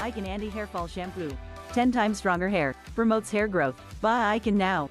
Icon Anti Hair Fall Shampoo. 10 times stronger hair. Promotes hair growth. Buy Icon now.